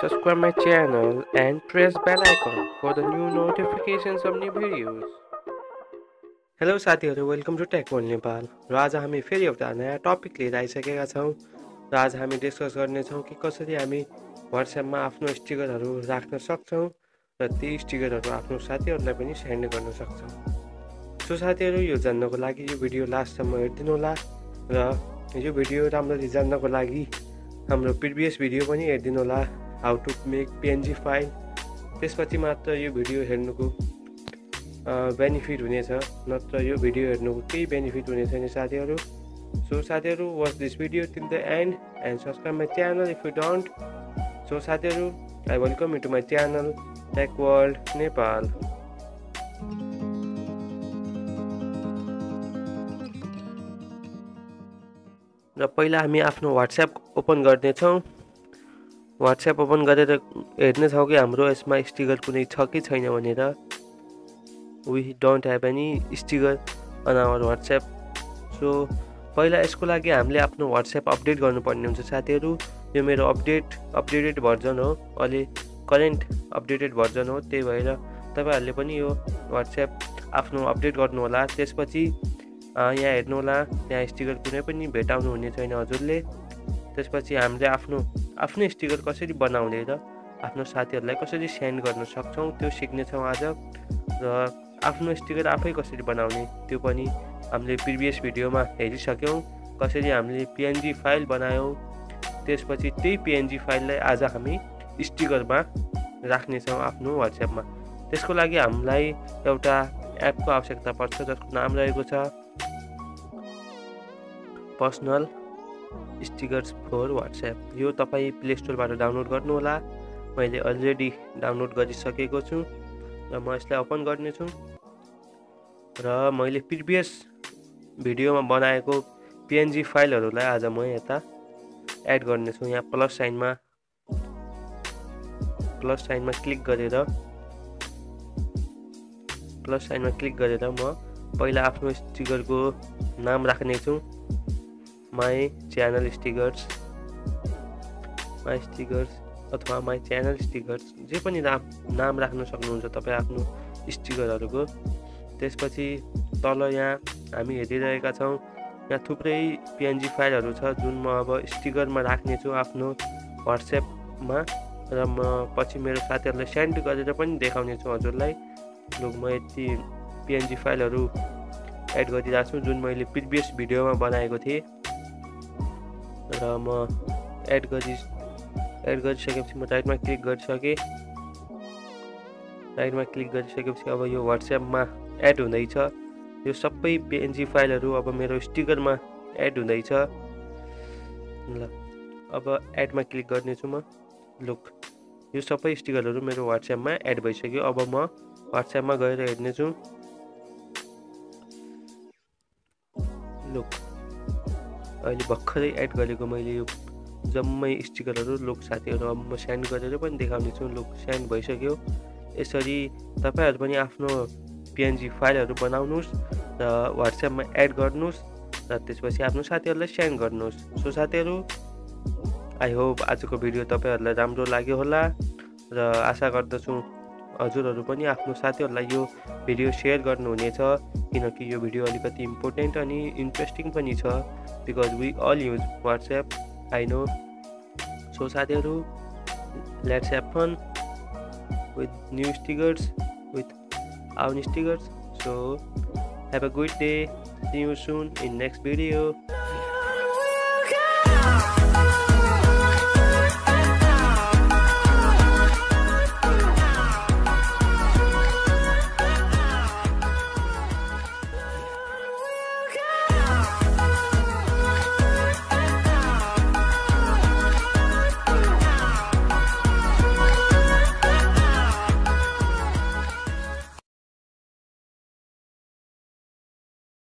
subscribe my channel and press bell icon for the new notifications of new videos. Hello साथीहरू. Welcome to tech world Nepal र आज हामी फेरि एउटा नयाँ टपिक लिएर आइसकेका छौँ र आज हामी डिस्कस गर्नेछौँ कि कसरी हामी वाट्सएपमा आफ्नो स्टिकरहरू राख्न सक्छौँ र ती स्टिकरहरू आफ्नो साथीहरूलाई पनि सेन्ड गर्न सक्छौँ। सो साथीहरू यो जान्नको लागि यो भिडियो लास्टसम्म हेरिदिनु होला र यो भिडियो राम्ररी जान्नको लागि हाम्रो प्रिभियस भिडियो पनि हेरिदिनु होला। How to make PNG file त्यसपछि मात्र यो भिडियो हेर्नुको बेनिफिट हुनेछ। नत्र यो भिडियो हेर्नुको केही बेनिफिट हुने छैन साथीहरू? सो साथीहरू watch this video till the end and subscribe my channel if you don't so साथीहरू I welcome you to my channel tech world Nepal र पहिला हामी आफ्नो वाट्सएप ओपन गर्नेछौँ। वाट्सएप ओपन गरेर हेर्नेछौँ कि हाम्रो यसमा स्टिकर कुनै छ कि छैन भनेर। We don't have any sticker on our WhatsApp so पहिला यसको लागि हामीले आफ्नो वाट्सएप अपडेट गर्नुपर्ने हुन्छ। साथीहरू यो मेरो अपडेट अपडेटेड भर्जन हो। अहिले करेन्ट अपडेटेड भर्जन हो। त्यही भएर तपाईँहरूले पनि यो वाट्सएप आफ्नो अपडेट गर्नुहोला। त्यसपछि यहाँ हेर्नुहोला। त्यहाँ स्टिकर कुनै पनि भेटाउनु हुने छैन हजुरले। त्यसपछि हामीले आफ्नो आफ्नो स्टिकर कसरी बनाउने र आफ्नो साथीहरूलाई कसरी सेन्ड गर्न सक्छौँ त्यो सिक्नेछौँ आज। र आफ्नो स्टिकर आफै कसरी बनाउने त्यो पनि हामीले प्रिभियस भिडियोमा हेरिसक्यौँ। कसरी हामीले पिएनजी फाइल बनायौँ त्यसपछि त्यही पिएनजी फाइललाई आज हामी स्टिकरमा राख्नेछौँ आफ्नो वाट्सएपमा त्यसको लागि हामीलाई एउटा एपको आवश्यकता पर्छ जसको नाम रहेको छ पर्सनल स्टिकर्स फोर वाट्सएप यो तपाईँ प्ले स्टोरबाट डाउनलोड गर्नुहोला। मैले अलरेडी डाउनलोड गरिसकेको छु र म यसलाई ओपन गर्नेछु। र मैले प्रिभियस भिडियोमा बनाएको पिएनजी फाइलहरूलाई आज म यता एड गर्नेछु। यहाँ प्लस साइनमा प्लस साइनमा क्लिक गरेर प्लस साइनमा क्लिक गरेर म पहिला आफ्नो स्टिकरको नाम राख्नेछु। My channel stickers my stickers अथवा माई च्यानल स्टिकर्स जे पनि नाम नाम राख्न सक्नुहुन्छ तपाईँ आफ्नो स्टिकरहरूको त्यसपछि तल यहाँ हामी हेरिरहेका छौँ। यहाँ थुप्रै पिएनजी फाइलहरू छ जुन म अब स्टिकरमा राख्नेछु आफ्नो वाट्सएपमा र म पछि मेरो साथीहरूलाई सेन्ड गरेर पनि देखाउनेछु हजुरलाई। लु म यति पिएनजी फाइलहरू एड गरिरहेको छु जुन मैले प्रिभियस भिडियोमा बनाएको थिएँ। र म एड गरि एड गरिसकेपछि म राइटमा क्लिक गरिसकेँ। राइटमा क्लिक गरिसकेपछि अब यो वाट्सएपमा एड हुँदैछ। यो सबै पिएनजी फाइलहरू अब मेरो स्टिकरमा एड हुँदैछ। ल अब एडमा क्लिक गर्नेछु म। लुक यो सबै स्टिकरहरू मेरो वाट्सएपमा एड भइसक्यो। अब म वाट्सएपमा गएर हेर्नेछु। लुक अहिले भर्खरै एड गरेको मैले यो जम्मै स्टिकरहरू लुक साथीहरू अब म सेन्ड गरेर पनि देखाउनेछु। लुक सेन्ड भइसक्यो। यसरी तपाईँहरू पनि आफ्नो पिएनजी फाइलहरू बनाउनुहोस् र वाट्सएपमा एड गर्नुहोस् र त्यसपछि आफ्नो साथीहरूलाई सेन्ड गर्नुहोस्। सो साथीहरू आई होप आजको भिडियो तपाईँहरूलाई राम्रो लाग्यो होला र आशा गर्दछु हजुरहरू पनि आफ्नो साथीहरूलाई यो भिडियो सेयर गर्नुहुनेछ किनकि यो भिडियो अलिकति इम्पोर्टेन्ट अनि इन्ट्रेस्टिङ पनि छ because we all use WhatsApp I know. So साथीहरू let's have fun with new stickers with our stickers so have a good day see you soon in next video